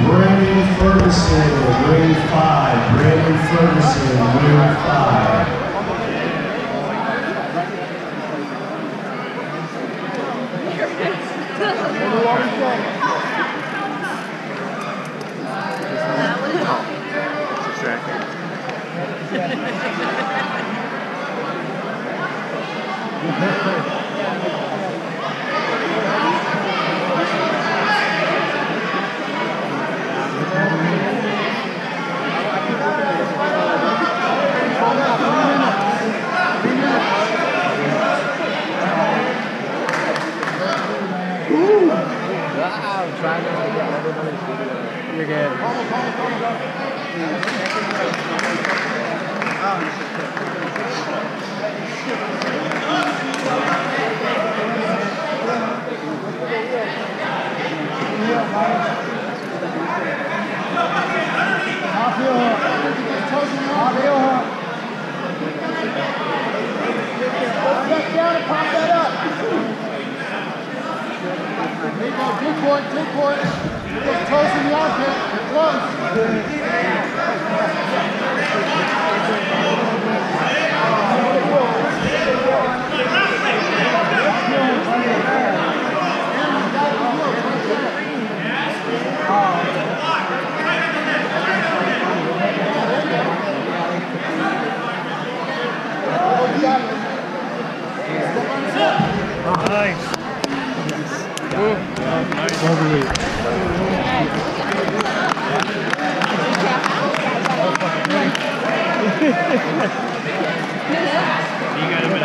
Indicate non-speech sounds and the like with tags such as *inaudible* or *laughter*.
Brandon Ferguson, ring five. Brandon Ferguson, ring five. *laughs* I'm trying to get everybody. You're good. There you go, point, deep point. Get toes in the armpit. Close done. Well *laughs* you got him in